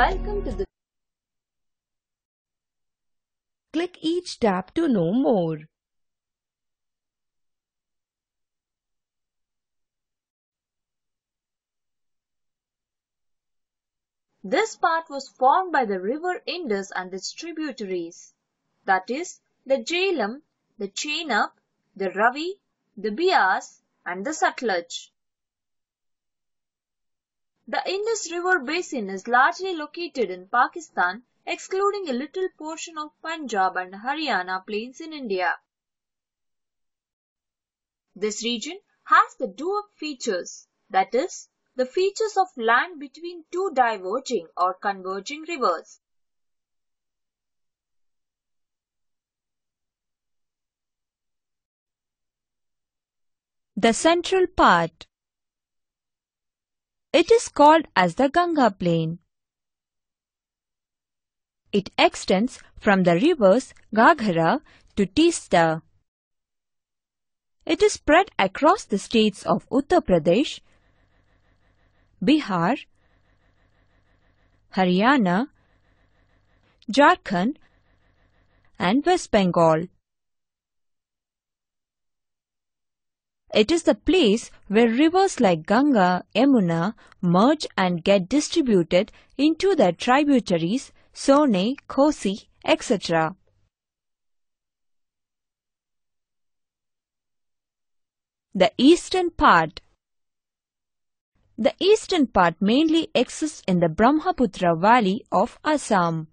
Welcome to the Click each tab to know more. This part was formed by the river Indus and its tributaries, that is, the Jhelum, the Chenab, the Ravi, the Beas, and the Satluj. The Indus River basin is largely located in Pakistan, excluding a little portion of Punjab and Haryana plains in India. This region has the doab features, that is, the features of land between two diverging or converging rivers. The central part. It is called as the Ganga Plain. It extends from the rivers Gaghara to Teesta. It is spread across the states of Uttar Pradesh, Bihar, Haryana, Jharkhand and West Bengal. It is the place where rivers like Ganga, Yamuna merge and get distributed into their tributaries Sone, Kosi, etc. The eastern part The eastern part mainly exists in the Brahmaputra valley of Assam.